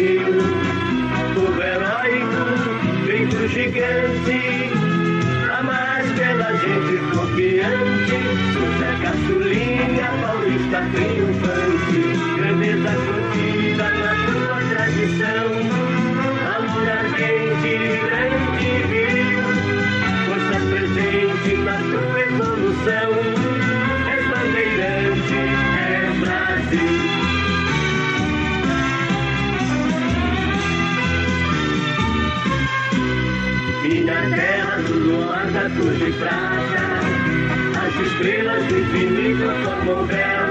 O povo heróico, feito gigante, amado pela gente confiante, José Caçulinha, Paulista Frio. de prata, as estrelas do infinito formam.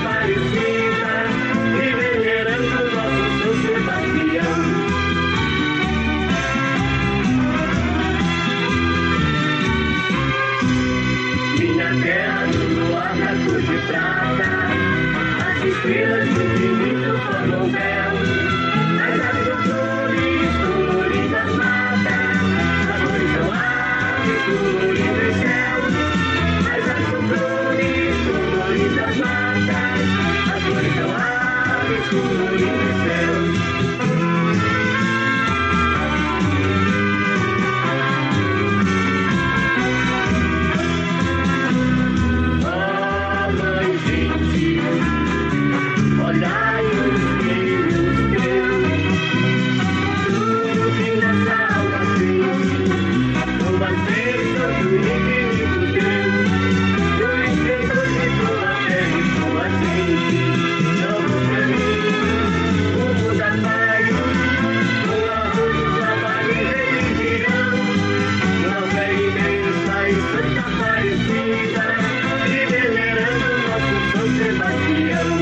Aparecida e venerando nosso Minha terra no luar na cor de prata, as estrelas do infinito formam véu. Coloridas céus, mas as flores coloridas mares. Thank you. Thank you.